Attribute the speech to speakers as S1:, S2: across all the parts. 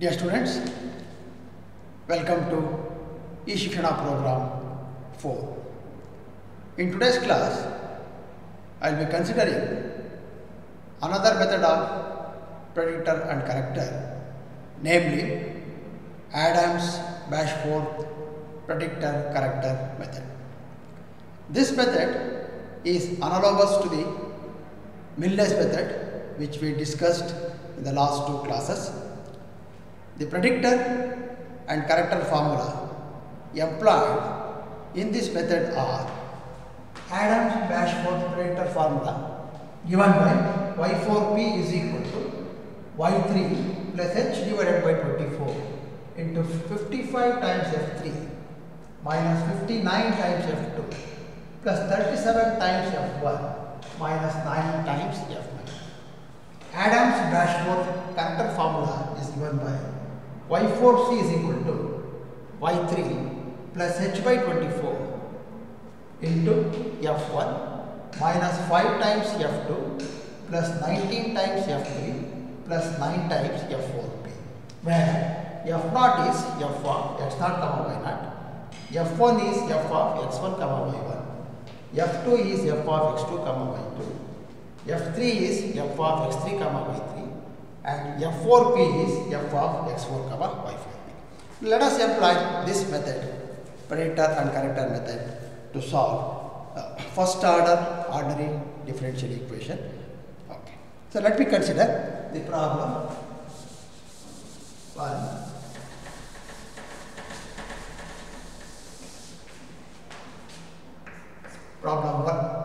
S1: Dear students, welcome to eShikshana program 4. In today's class, I will be considering another method of predictor and corrector, namely Adams Bashforth predictor corrector method. This method is analogous to the Milnes method which we discussed in the last two classes. The predictor and corrector formula employed in this method are Adams Bashforth predictor formula given by y4p is equal to y3 plus h divided by 24 into 55 times f3 minus 59 times f2 plus 37 times f1 minus 9 times f1. Adams Bashforth corrector formula is given by y4c is equal to y3 plus h by 24 into f1 minus 5 times f2 plus 19 times f3 plus 9 times f4p where f naught is f of x naught comma y naught f1 is f of x1 comma y1 f2 is f of x2 comma y2 f3 is f of x3 comma y3 and f4p is f of x4 comma y4p let us employ this method predictor and corrector method to solve uh, first order ordinary differential equation. Okay. So let me consider the problem one. Problem one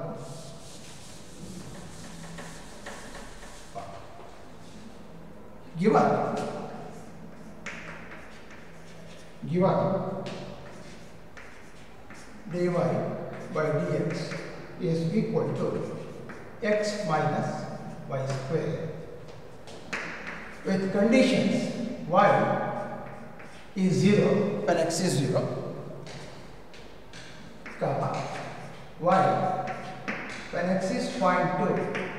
S1: given given dy by dx is equal to x minus y square. With conditions y is 0 when x is 0 comma y. When x is 0.2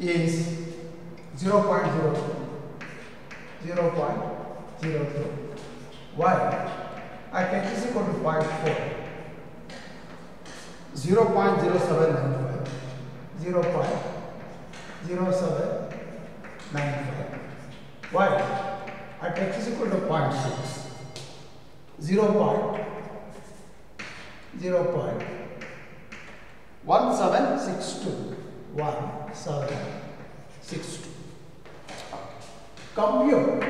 S1: is 0 0.02 0 0.02 y at x is equal to 0.4 0 0.0795 0 0.0795 y at x is equal to 0.6 0 point 0 point 1762 1762 compute.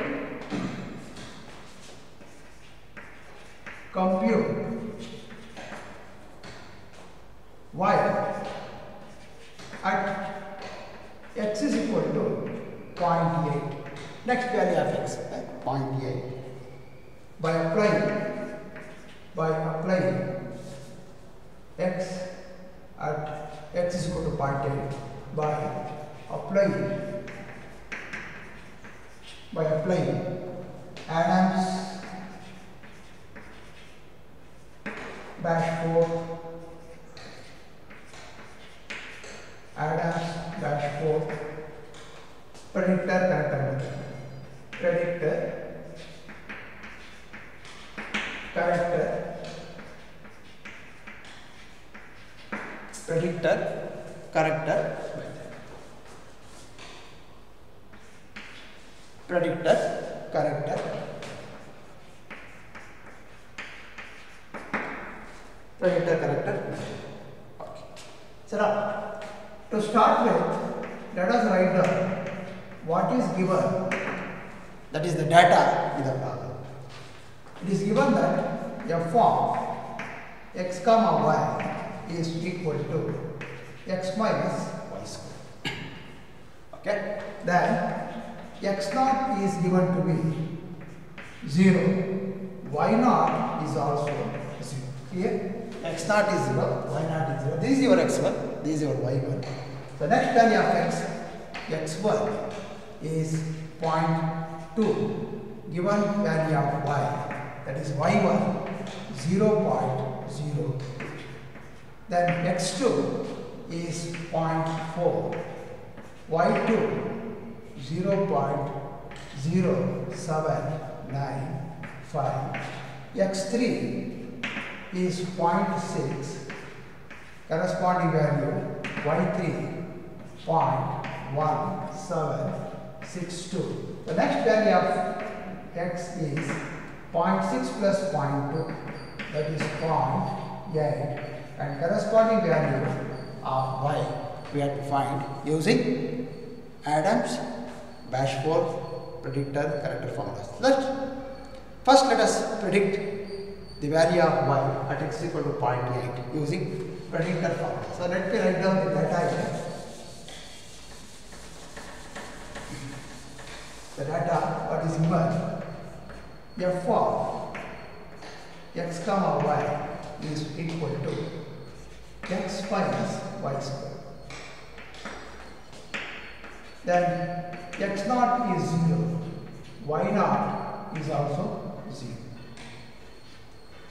S1: Compute. Y. At x is equal to 0.8 next value of x eh, 0.8 by applying by applying x at x is equal to 0.8 by applying by applying Adams Bashforth Adams Bashforth predictor corrector method predictor corrector predictor corrector method predictor corrector predictor corrector okay so now uh, to start with let us write down what is given that is the data in the problem it is given that f of x comma y is equal to x minus y square. Okay. Then x naught is given to be 0. y naught is also 0. Here x naught is 0, y naught is 0. This is your x1, this is your y1. The next value of x, x1 is 0.2 given value of y that is y1 0.02 then x2 is 0.4 y2 0.02 0, 7, 9, 5. x3 is 0.6 corresponding value y3 0.1762. The next value of x is 0.6 plus 0.2 that is 0.8 and corresponding value of y we have to find using Adams Bashforth predictor corrector formulas. Let's first let us predict the value of y at x equal to 0.8 using predictor formula. So let me write down the data here. The data what is given f of x comma y is equal to x minus y square. Then x naught is 0, y naught is also 0.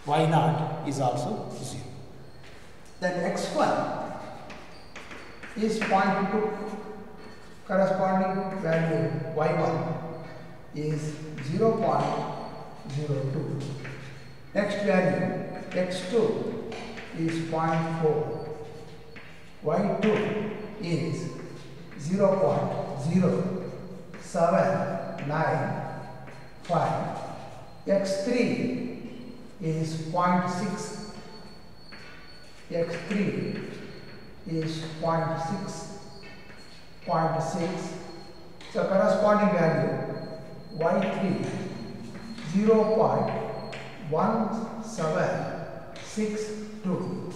S1: y naught is also 0. Then x1 is 0.2 corresponding value y1 is 0.02. Next value x2 is 0.4, y2 is 0.0795, x3 is 0.6, x3 is 0.6, 0.6, so corresponding value y3 0.1762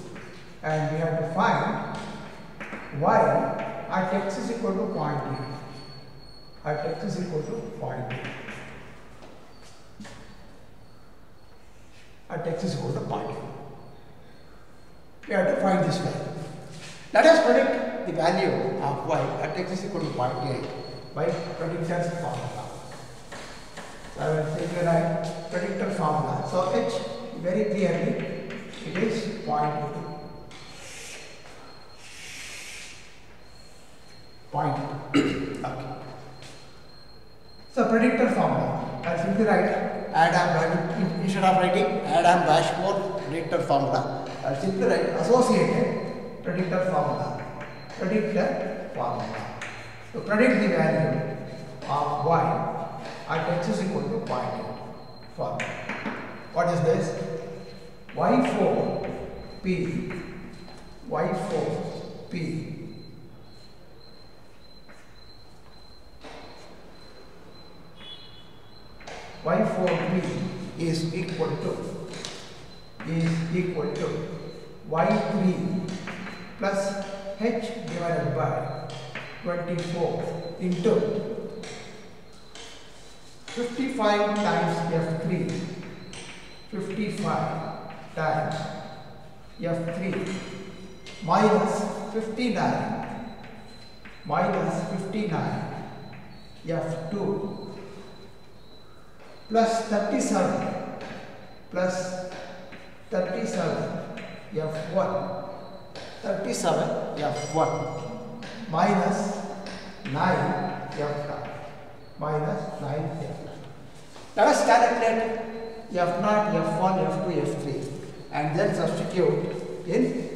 S1: and we have to find y at x is equal to 0.8 at x is equal to 0.8 at x is equal to 0.8 we have to find this value. Let us predict the value of y. At x is equal to 0.8 by predictor's formula. So I will take the right predictor formula. So H very clearly it is 0.2. Point. So predictor formula. I simply write Adam Bhavit instead of writing Adam Bashforth predictor formula. I simply write associated predictor formula. Predictor formula. So predict the value of y at x is equal to 0.8 formula. What is this? y4p y4p y4b is equal to is equal to y3 plus h divided by 24 into 55 times F3 55 times F3 minus 59 minus 59 F2 plus 37 plus 37 F1 37 F1 minus 9 F minus 9 F9. Let us calculate. F0, F1, F2, F3 and then substitute in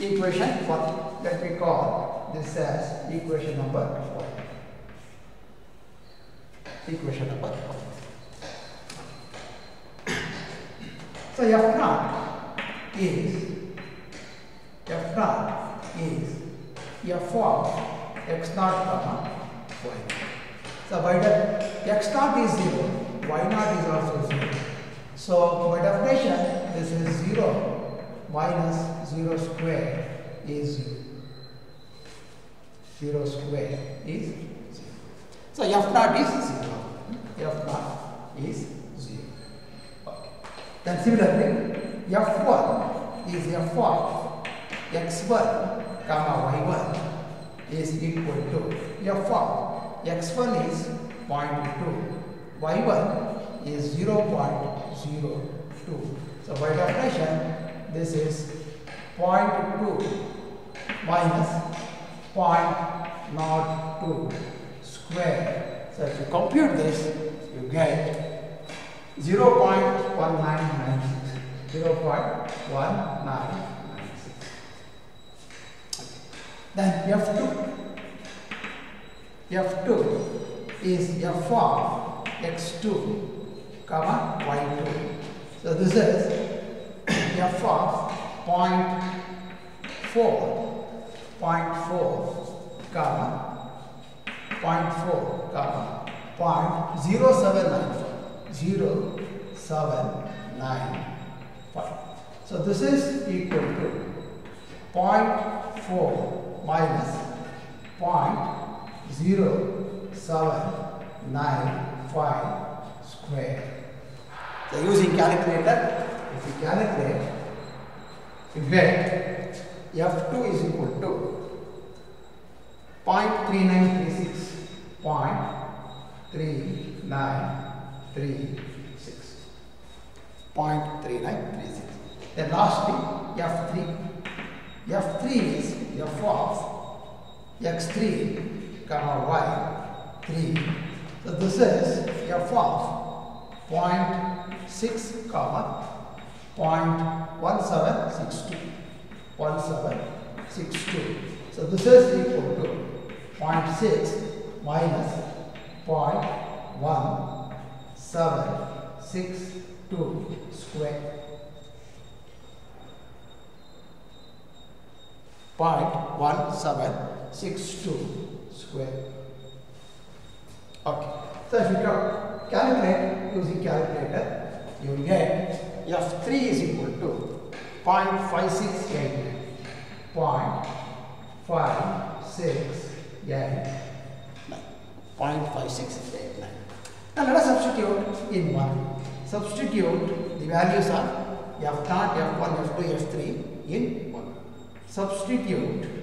S1: equation 1. Let me call this as equation number 1. Equation number 1. So F0 is F0 is F of x naught comma y. So by the x naught is 0, y naught is also 0. So by definition this is 0 minus 0 square is 0. 0 square is 0. So f naught is 0. f naught is 0. Okay. Then similarly f1 is f of x1 comma y1 is equal to f of x1 is 0.2 y1 is 0.02 so by definition this is 0.2 minus 0.02 square. So if you compute this, you get 0 0.1996. 0 0.1996. Then F2. F2 is f of x2 comma y2. So this is f of point 4, point 4 comma point 4 comma point 0795 0795. So this is equal to point 4 minus point 0795 square. So using calculator, if you calculate, you get F2 is equal to 0.3936, 0.3936, 0.3936. Then lastly, F3. F3 is F of x3 comma y3. So this is f of 0.6 comma 0.1762. 1762. So this is equal to 0.6 minus 0.1762 square. 0.1762 square. Okay. So if you cal- calculate using calculator, you will get F3 is equal to 0.5689. 0.5689. 0.5689. Now let us substitute in 1. Substitute the values of F0, F1, F2, F3 in 1. Substitute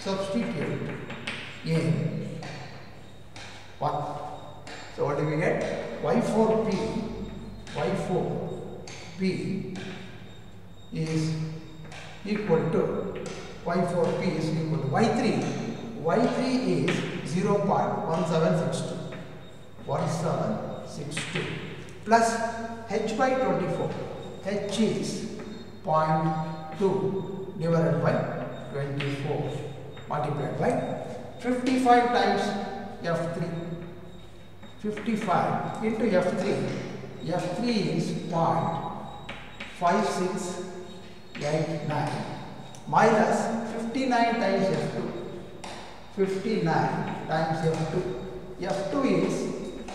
S1: substitute in 1. So what do we get? Y4P, Y4P is equal to Y4P is equal to Y3. Y3 is 0.1762. 1762 plus H by 24. H is 0.2 divided by 24 multiplied by 55 times F3. 55 into F3. F3 is 0.5689 minus 59 times F2. 59 times F2. F2 is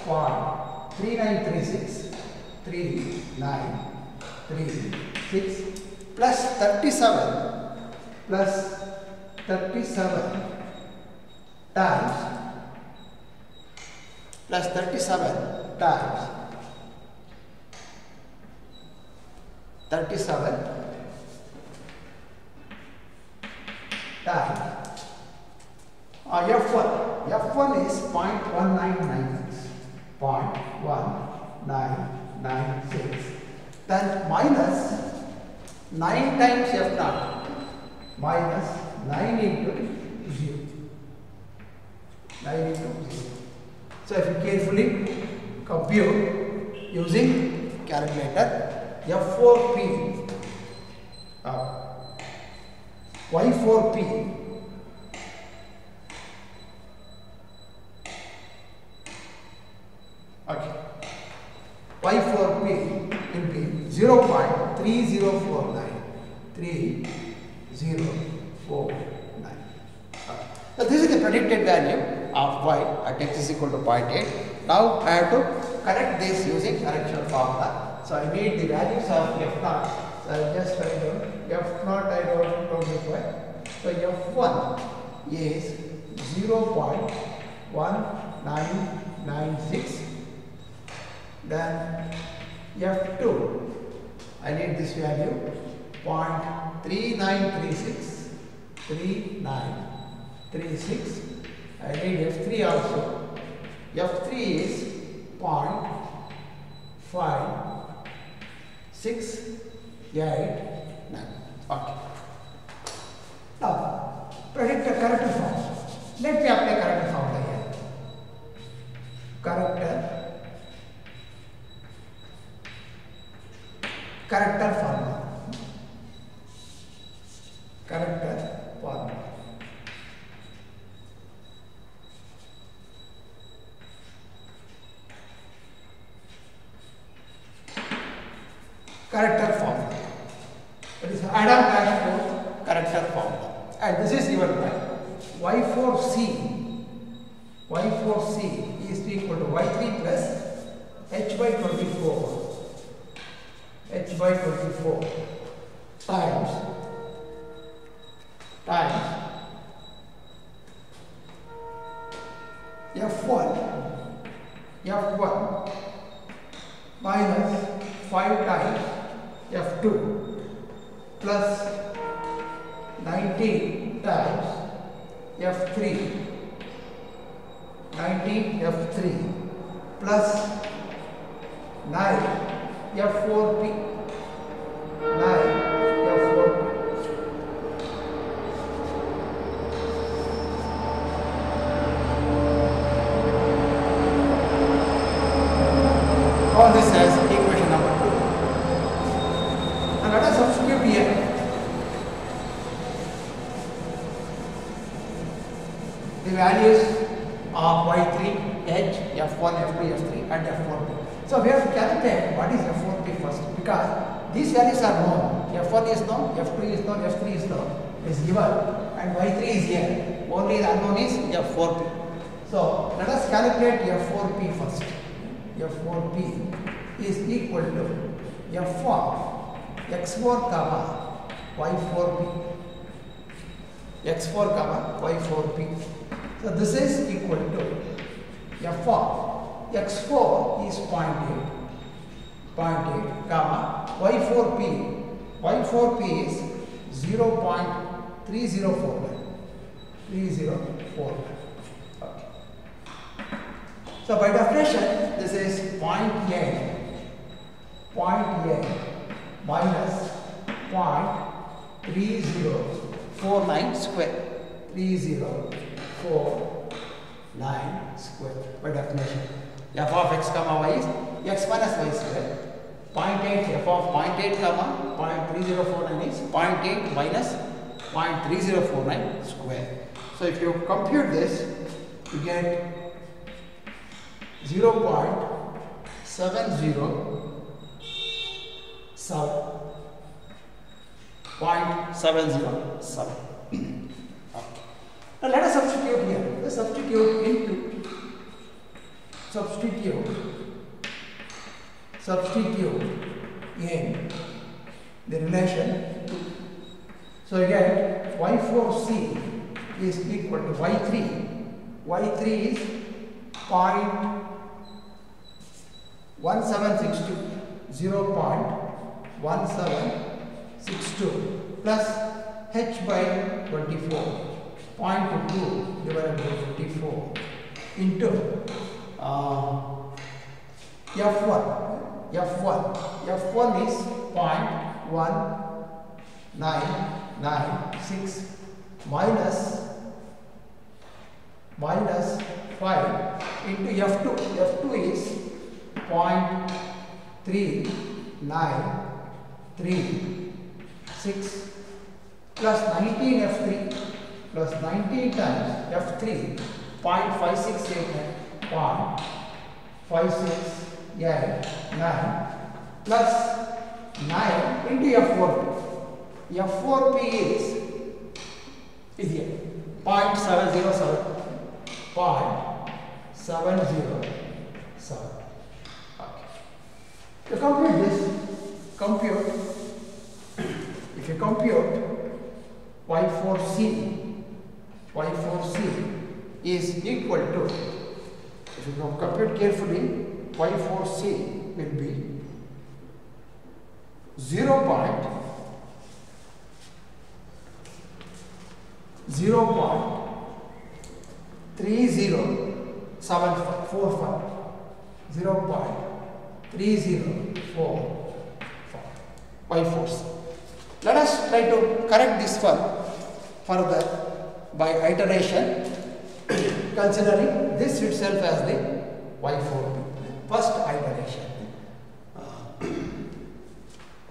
S1: 0.3936. 3936 plus 37 plus 37 times plus 37 times 37 times uh, F1 F1 is 0.1996 0.1996 then minus 9 times F0 minus 9 into 0 9 into 0 so if you carefully compute using calculator F4P uh, Y4P okay. Y4P will be 0.3049 3049 okay. So this is the predicted value of y at x is equal to 0.8 now I have to correct this using correction formula. So I need the values of f naught so I just write down f naught I don't, don't require so f1 is 0.1996 then f2 I need this value 0.3936 3936 I need f3 also. F3 is 0.5689 okay now predict the character form Let me apply character formula here. Character character formula. All this as equation number 2 and let us substitute here. The values of y3 h f1 f2 f3 and f4p so we have to calculate what is f4p first because these values are known. F1 is known f2 is known f3 is known. Is given and y3 is here. Only the unknown is f4p so let us calculate f4p first f4p is equal to f of x4 comma y4p x4 comma y4p so this is equal to f of x4 is 0.8 0.8 comma y4p y4p is 0.3049 3049 okay so by definition, this is 0.8, 0.8 minus 0.3049 square, 3049 square by definition. f of x comma y is x minus y square. 0.8 f of 0.8 comma 0.3049 is 0.8 minus 0.3049 square. So if you compute this, you get 0.707 0.707 okay. now let us substitute here. Let's substitute into substitute. Substitute in the relation so get y4c is equal to y3 y3 is point 1762 0.1762 plus h by 24 0.2 divided by 54 into uh, f1 f1 f1 is 0.1996 minus minus 5 into f2 f2 is 0.3936 plus 19 f3 plus 19 times f3 0.568 0.568 plus 9 into f4p f4p is is here 0.707 0.707 okay to compute this. Compute. If you compute y4c y4c is equal to if you compute carefully y4c will be 0 point 0 point 3075 0 point 3045 by force. Let us try to correct this one further by iteration considering this itself as the y4p. First iteration.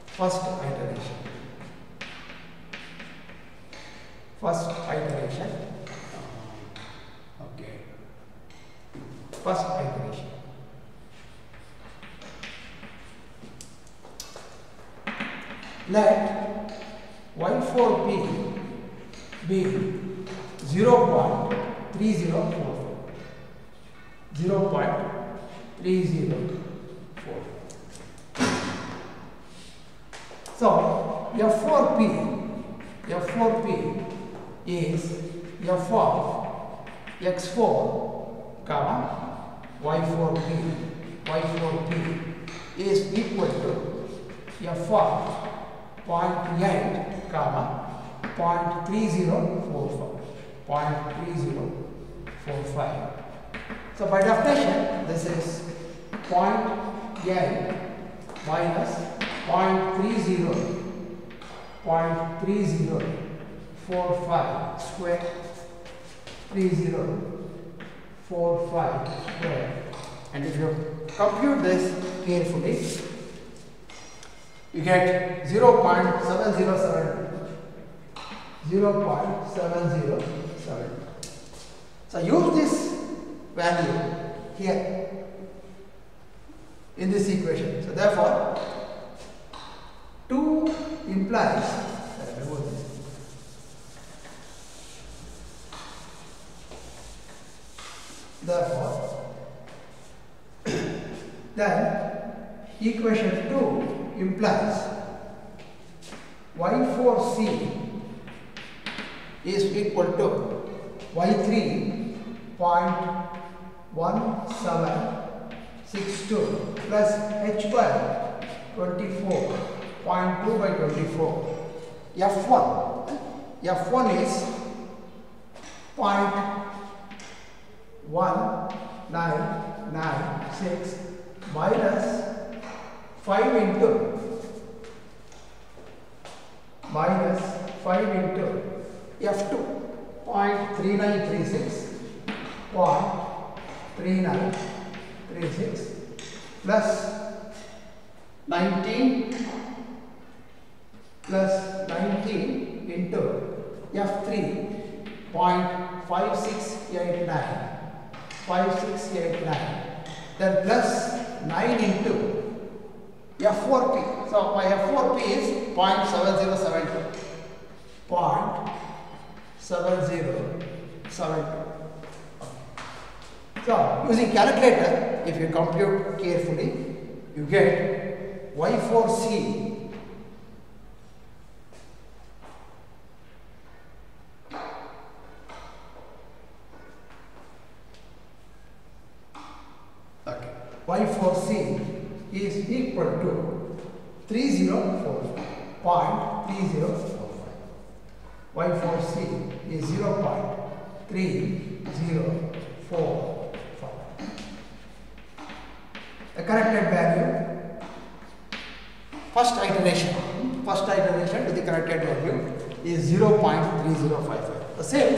S1: First iteration. First iteration. Okay. First iteration. Let y4p be 0.3044. 0.304. So F4P, F4P is F of X4, comma, Y4P, Y4P is equal to F of 0.8, comma, 0.3045, 0.3045. So by definition, this is 0.8 minus 0.30, 0.3045 square, 3045 square. And if you compute this carefully, you get 0.707 0.707. So use this value here in this equation. So therefore, 2 implies, this, therefore, then equation 2 implies y4c is equal to y3.1762 plus h by 24.2 by 24 f1 f1 is 0.1996 minus 5 into minus 5 into F2 0.3936 0.3936 plus 19 plus 19 into F3 0.5689 5689 then plus 9 into F4P. So my F4P is 0.7072. 0.7072. So using calculator, if you compute carefully, you get Y4C 3045.3045. Y4C is 0 0.3045. The corrected value, first iteration, first iteration to the corrected value is 0.3055. The same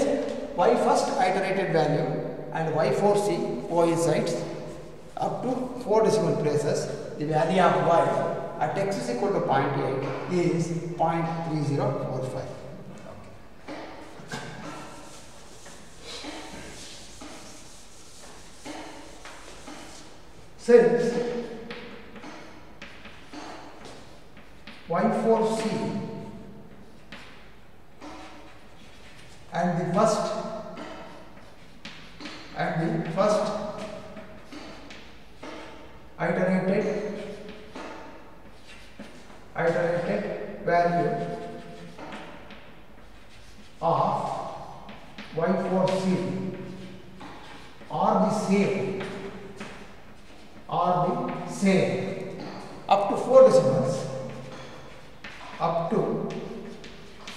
S1: y first iterated value and y4c coincides up to 4 decimal places. The value of y at x is equal to 0.8 is 0.3045. Since y4c and the first and the first iterated iterated value of y4c are the same. Are the same. Up to 4 decimals. Up to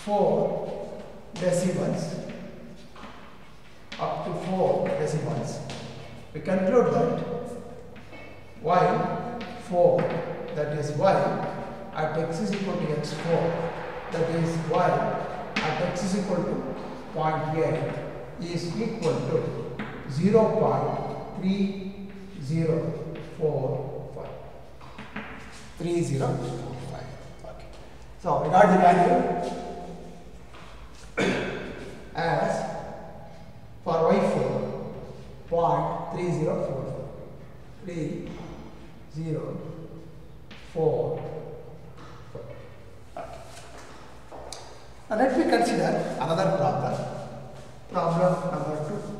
S1: 4 decimals. Up to 4 decimals. We conclude that y4 that is y at x is equal to x4 that is y at x is equal to 0.8 is equal to 0.3045. 3045. Okay. So we got the value as for y4 0.3044. 3044. Now let me consider another problem. Problem number 2.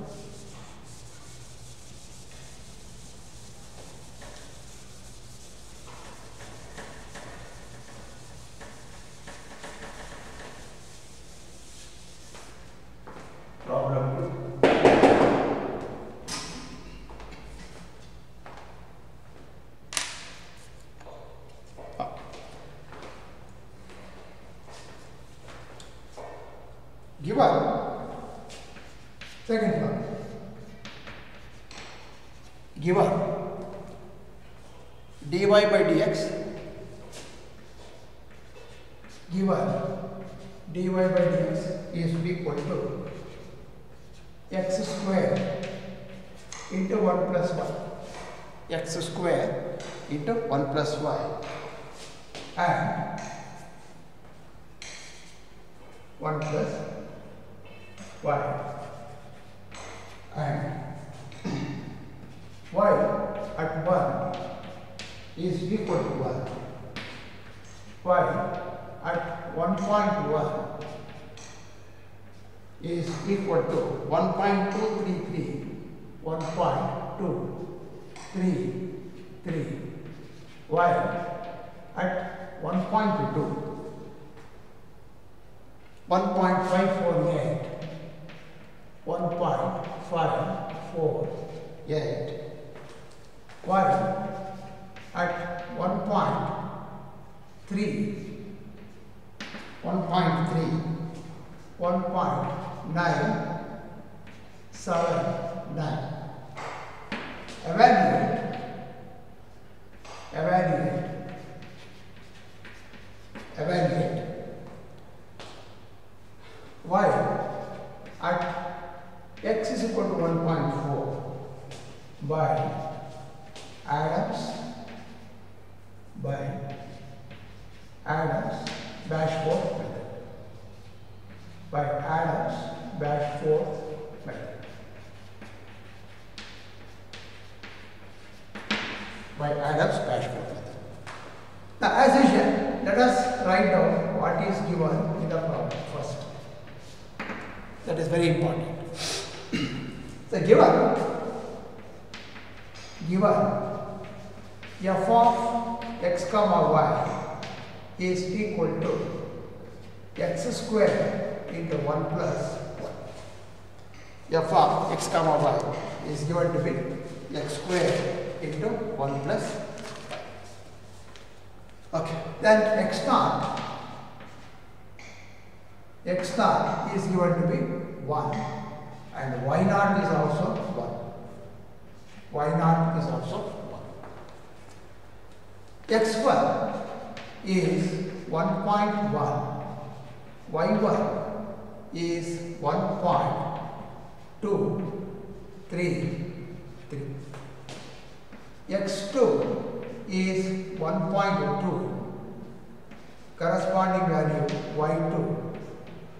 S1: Dy by dx? Given dy by dx is equal to x square into 1 plus y. X square into 1 plus y. And 1 plus y. And y at 1 is equal to 1 y at 1.1 is equal to 1.233 1.233 y at 1.2 1.548 1.548 y at 1.3 1.3 1.979 evaluate evaluate evaluate Why? at x is equal to 1.4 by Adams by Adams Bashforth method by Adams Bashforth method by Adams Bashforth method. Now as usual, let us write down what is given in the problem first. That is very important. so given given f of x comma y is equal to x square into 1 plus f of x comma y is given to be x square into 1 plus okay then x naught x naught is given to be 1 and y naught is also 1 y naught is also 1 x1 is 1.1 y1 is 1.233 x2 is 1.2 corresponding value y2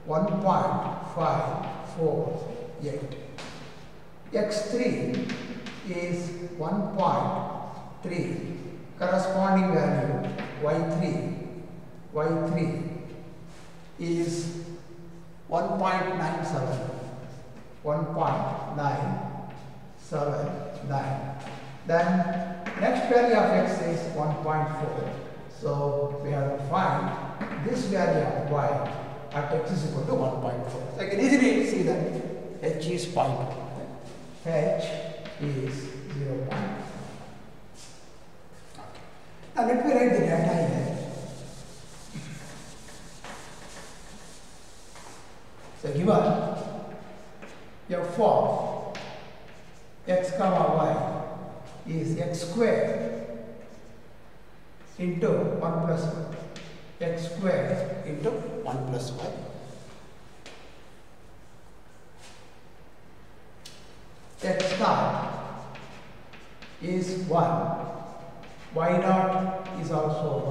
S1: 1.548 x3 is 1.3 corresponding value y3 y3 is 1.97 1.979 then next value of x is 1.4 so we have to find this value of y at x is equal to 1.4 so I can easily see that h is 0.1 h is 0. Let me write the data here. So given f of x comma y is x square into 1 plus x square into 1 plus y. x star is 1, y naught is also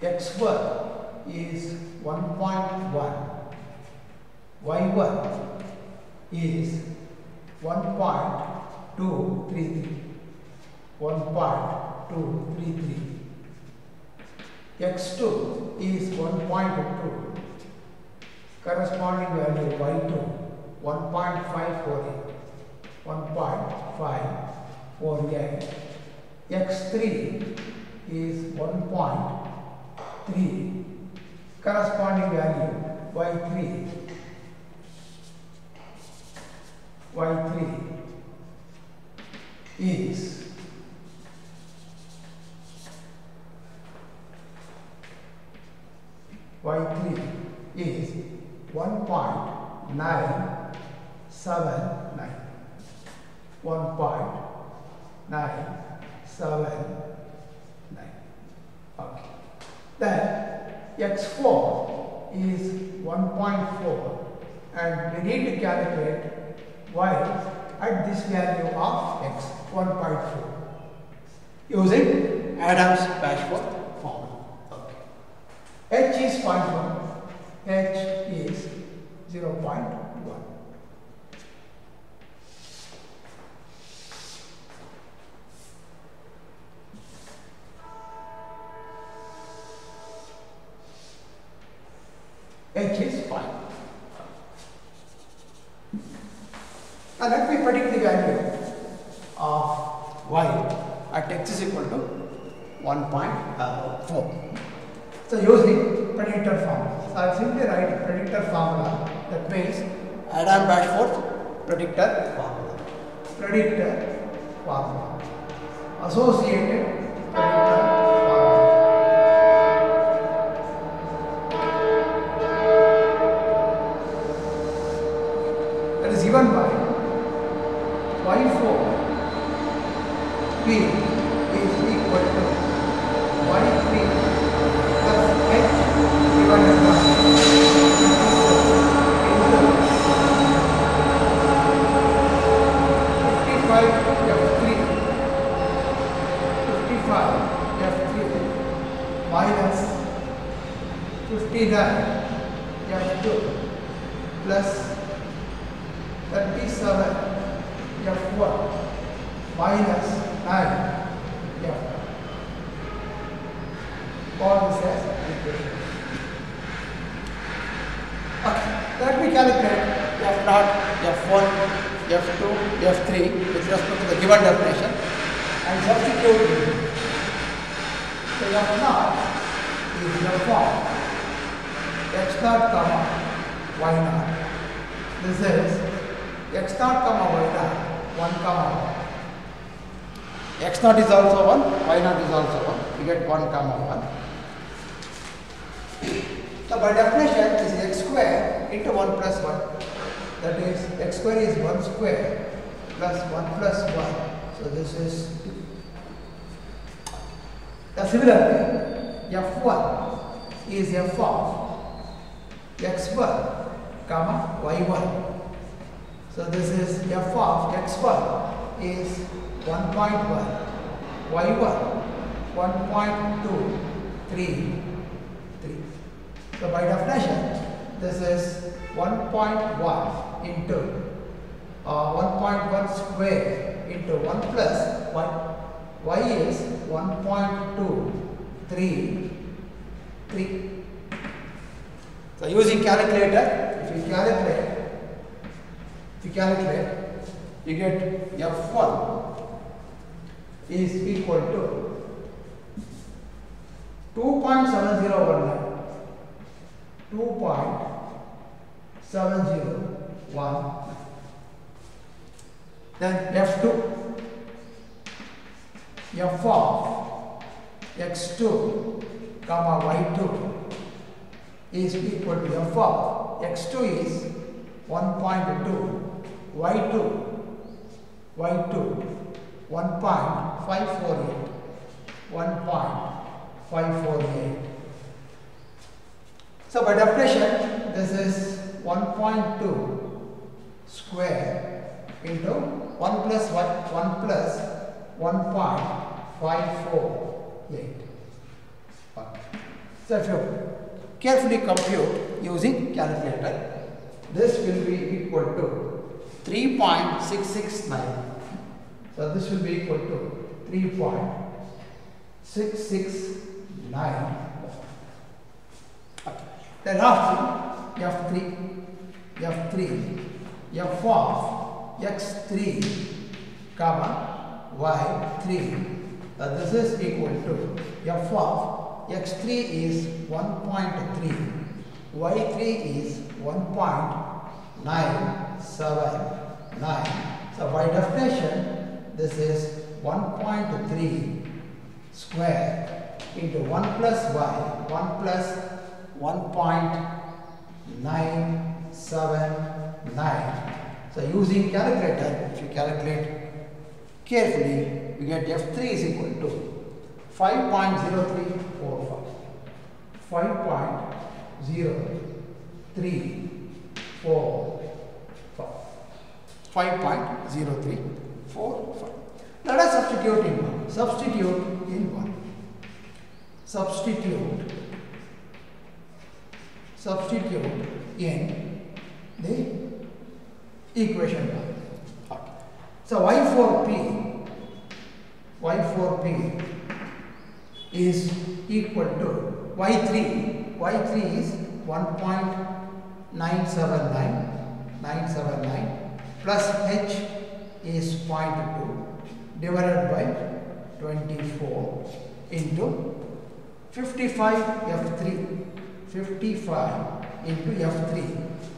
S1: 1, x1 is 1.1, y1 is 1.233, 1.233. x2 is 1.2, corresponding value y2 1.548, 1.548. x3 is 1.3, corresponding value y3 y3 is y3 is 1.979 1.979 okay then x4 is 1.4 and we need to calculate y at this value of x 1.4 using Adams Bashforth formula. Okay. H is 0.1, H is 0.1. H is 5. Now let me predict the value of y at x is equal to uh, 1.4. So using predictor formula. So I simply write predictor formula that means Adam Bashforth predictor formula. Predictor formula. Associated predictor minus 59 f2 plus 37 f1 minus 9 f1. Call this as equation. Okay, let me calculate f naught, f1, f2, f3 with respect to the given definition and substitute. F naught is f1, x naught comma y naught. This is x naught comma y naught, 1 comma 1. x naught is also 1, y naught is also 1. We get 1 comma 1. So by definition, this is x square into 1 plus 1. That is, x square is 1 square plus 1 plus 1. So this is. Similarly, f1 is f of x1 comma y1. So this is f of x1 is 1.1, y1 1.233. So by definition, this is 1.1 into uh, 1.1 square into 1 plus 1. Y is 1.233. So using calculator, if you calculate if you calculate, you get F1 is equal to 2.7019. 2.7019. Then F2, F of x2 comma y2 is equal to F of x2 is 1.2 y2 y2 1.548 1.548 so by definition this is 1.2 square into 1 plus 1, 1 plus 1.548. So if you carefully compute using calculator, this will be equal to 3.669. So this will be equal to 3.669. Then lastly, F3, F3, F of x3, comma, y3. Uh, this is equal to F of x3 is 1.3, y3 is 1.979. So by definition, this is 1.3 square into 1 plus y, 1 plus 1.979. So using calculator, if you calculate carefully, you get F3 is equal to 5.0345. 5.0345. 5.0345. Let us substitute in 1. Substitute in 1. Substitute. Substitute in the equation 1. Okay. So y4p, y4p is equal to y3, y3 is 1.979, 979 plus h is 0.2 divided by 24 into 55 f3, 55 into f3.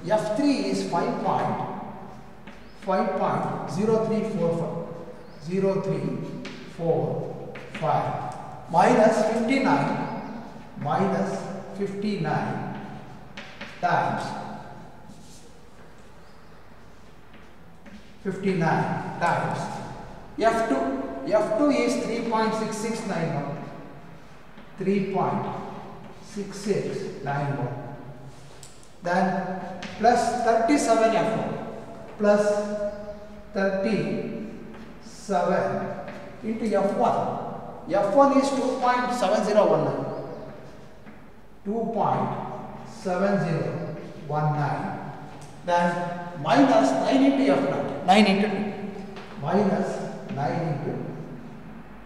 S1: f3 is 5 point, 5.0345, 0345 minus 59 minus 59 times 59 times. F2 F2 is 3.6691 3.6691 then plus 37 F1 plus 37 into F1 F1 is 2.7019 2.7019 then minus 9 into F0 9 into 2 minus 9 into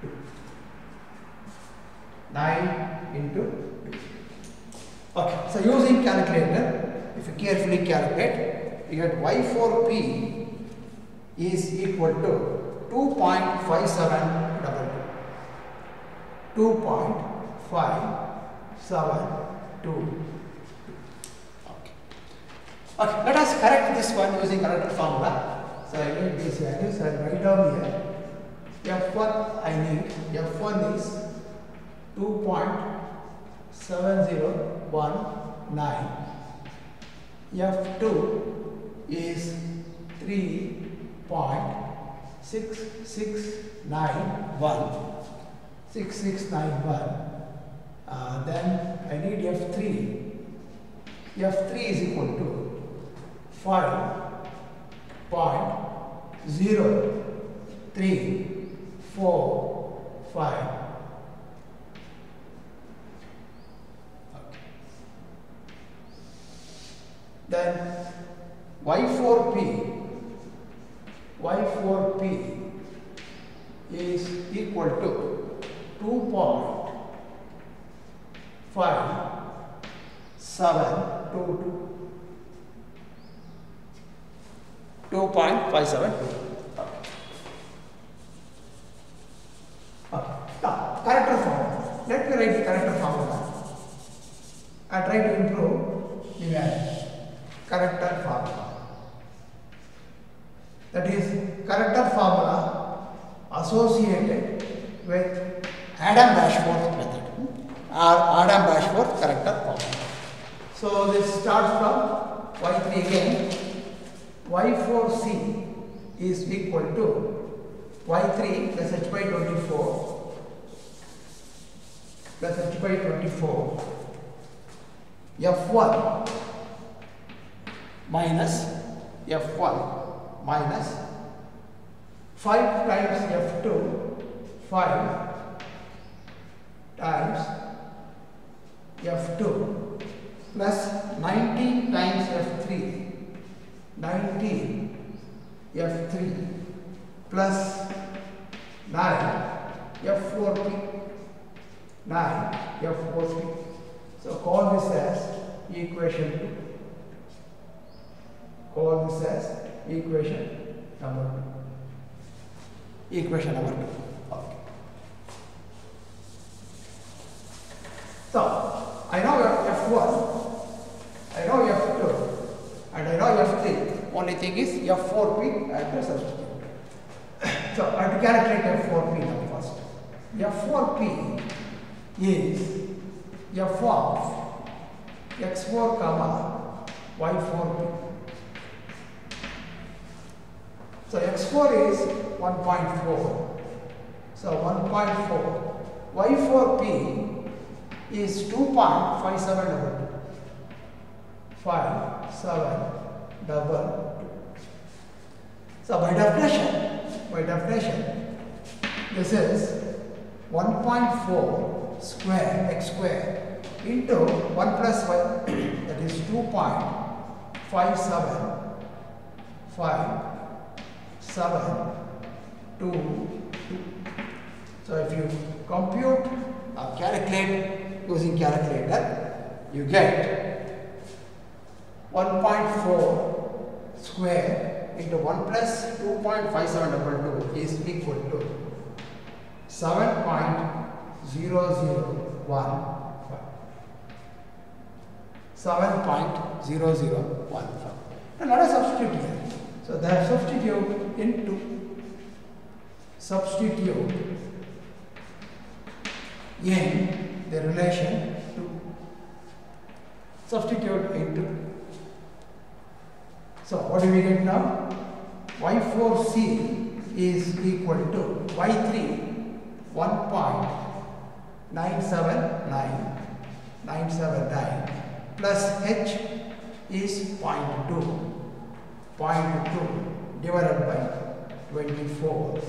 S1: 2 9 into 2 okay so using calculator if you carefully calculate you get y4p is equal to 2.5722 2.572 okay. Okay let us correct this one using corrector formula. So i need these values and write down here. F1 i need f1 is 2.7019 f2 is 3.6691 6691 uh, then I need F3 F3 is equal to 5.0345 okay. then Y4P Y4P is equal to 2.5722 2.572 Okay. Now, corrector formula. Let me write the corrector formula. I try to improve the value. Corrector formula. That is corrector formula associated with Adam Bashforth method or Adam Bashforth corrector formula. So this starts from y3 again. y4c is equal to y3 plus h by 24 plus h by 24 f1 minus f1 minus 5 times F2, 5 times F2 plus 19 times F3, 19 F3 plus 9 F4P, 9 F4P. So call this as equation 2. Call this as equation number 2. Equation number 2. Okay. So, I know F1, I know F2, and I know F3. Only thing is F4P I have to substitute. So, I have to calculate F4P now first. F4P is F of X4 comma Y4P. So X4 is 1.4. So 1.4. Y4P is 2.5722. 5, 7, double So by definition, by definition, this is 1.4 square x square into 1 plus y that is 2.575 7 2 2 so if you compute or calculate using calculator you get 1.4 square into 1 plus 2.5722 is equal to 7.0015 7.0015 and let us substitute here so that substitute into substitute in the relation to substitute into. So what do we get now? Y4c is equal to y3 1.979 979 plus h is 0.2 0.2 divided by 24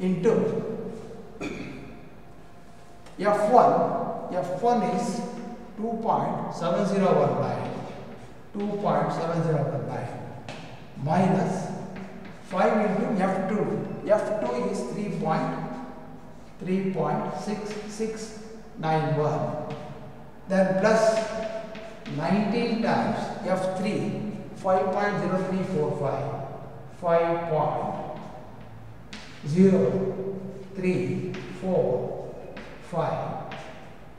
S1: into f1 f1 is 2.7019 2.7019 minus 5 into f2 f2 is 3. 3.6691 then plus 19 times F3 5.0345 5.0345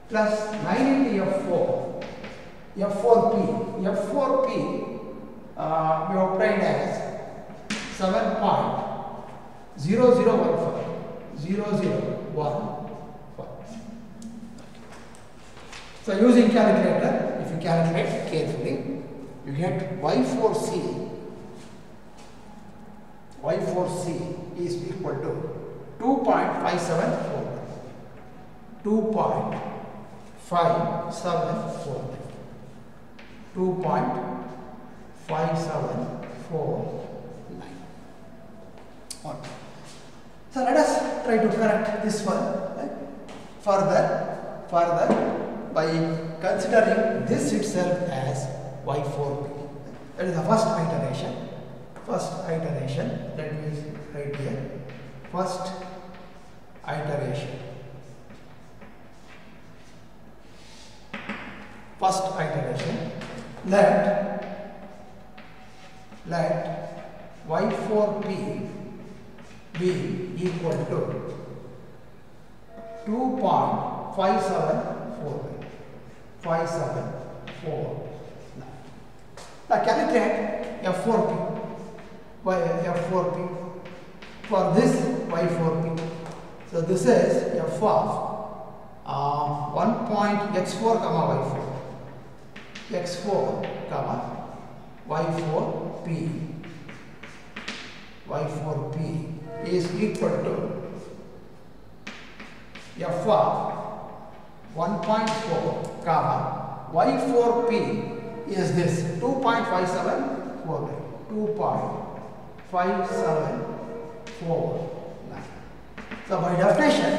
S1: plus 9 into F4 F4P F4P uh, we obtained as 7.0015 0015 so using calculator, if you calculate carefully, you get Y4C. Y4C is equal to 2.574. 2.574. 2.5749. Okay. So let us try to correct this one right? further, further by considering this itself as y4p. That is the first iteration. First iteration, let me write here. First iteration. First iteration. Let let y4p be equal to 2.574 five seven four nine. Now calculate F4P by F4P for this Y4P. So this is F of uh, 1 point x4 comma y4 x4 comma y4p y4p is equal to f of 1.4 comma y4p is this 2.574 2.574 4, 9. So by definition,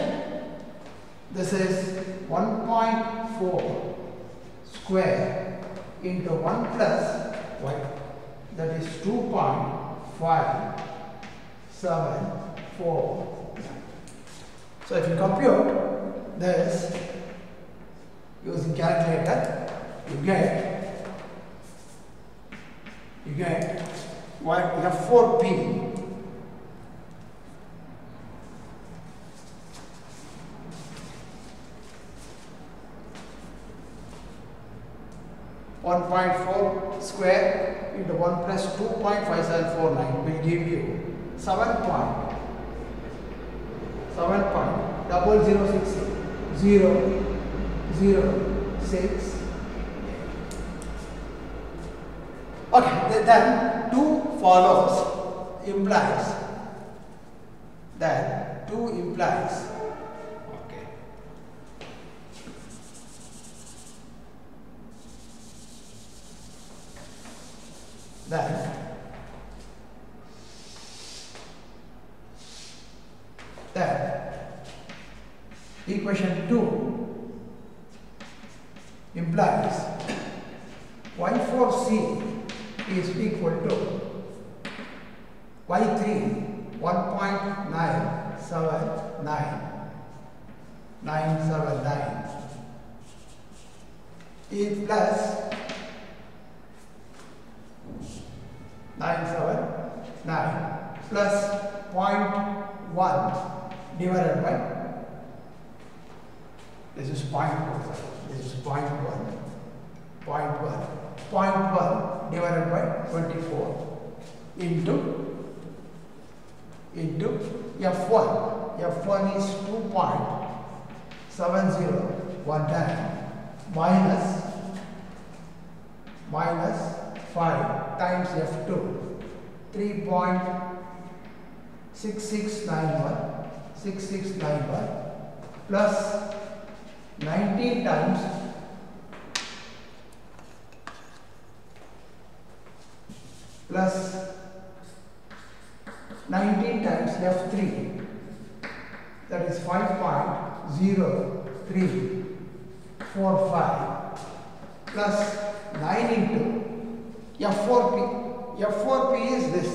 S1: this is 1.4 square into 1 plus y. That is 2.574. So if you compute this using calculator, you get you get what F4P one point four square into one plus two point five seven four nine will give you seven point seven point double zero six zero zero six Okay, th- then 2 follows implies that 2 implies. Okay. Then that equation 2 implies y4c is equal to y3 1.979 979 is plus 979 plus 0.1 divided by this is 0.1 this is 0.1 0.1 0.1 divided by 24 into into F1. F1 is 2.7019 minus minus 5 times F2 3.6691 6691 plus 19 times plus 19 times F3 that is 5.0345 plus 9 into F4P. F4P is this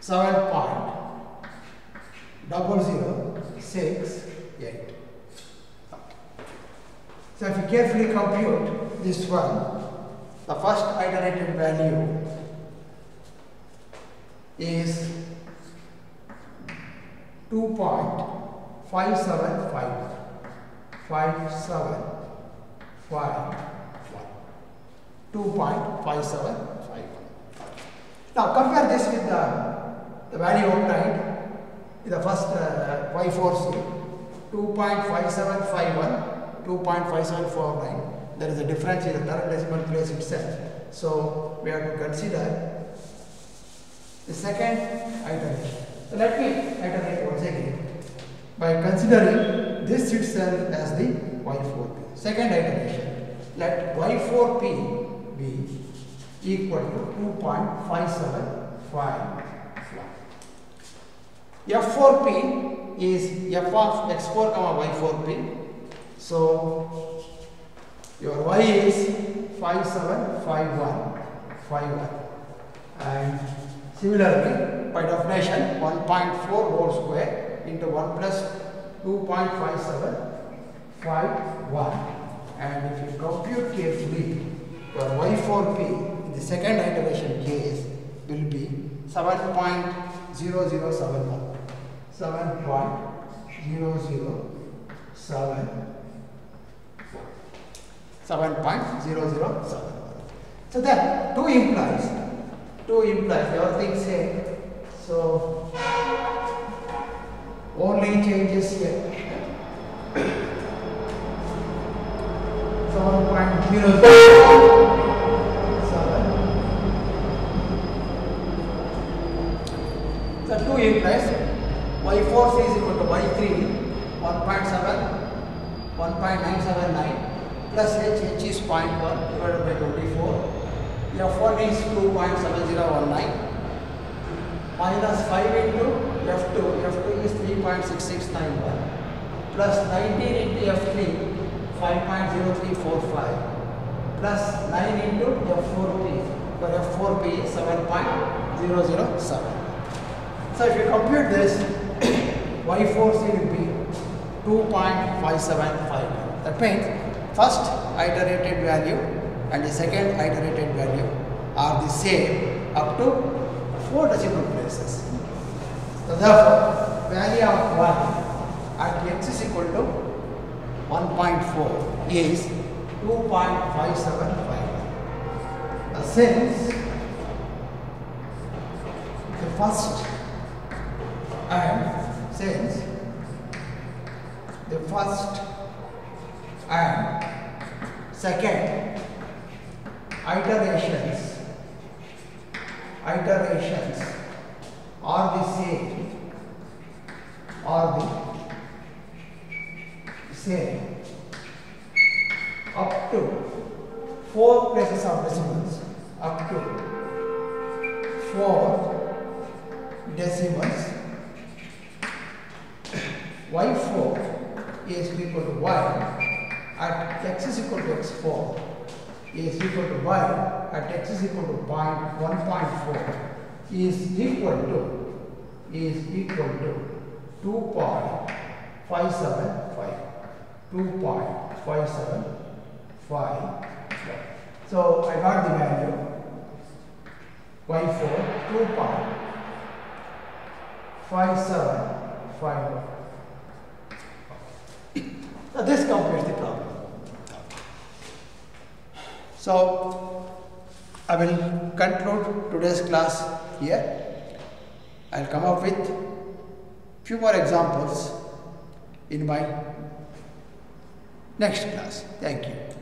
S1: 7 point double zero six eight. So if you carefully compute this one, the first iterated value is 2.575 5751 2.5751 now compare this with the, the value obtained in the first uh, y4c 2.5751 2.5749 there is a difference in the third decimal place itself so we have to consider the second iteration. So let me iterate once again by considering this itself as the y4p. Second iteration, let y4p be equal to 2.575. F4p is f of x4 comma y4p. So your y is 5751 51 and Similarly, by definition, 1.4 whole square into 1 plus 2.5751. And if you compute carefully, your y4p in the second iteration case will be 7.0071. 7.0071. 7.007. So then 2 implies, 2 implies everything same. So only changes here. 7.007. is 2.7019 minus 5 into F2, F2 is 3.6691 plus 19 into F3 5.0345 plus 9 into F4P for F4P is 7.007. So if you compute this Y4C will be 2.575. That means first iterated value and the second iterated value are the same up to 4 decimal places. So therefore value of 1 at x is equal to 1.4 is 2.575. Now since the first and since the first and second iterations iterations. Are the same are the same up to four places of decimals. Up to four decimals. Y4 is equal to y at x is equal to x4 is equal to y at x is equal to point 1.4 is equal to is equal to 2.575 2.575 so I got the value y4 2.575 so this completes the problem. So I will conclude today's class here. I'll come up with few more examples in my next class. Thank you.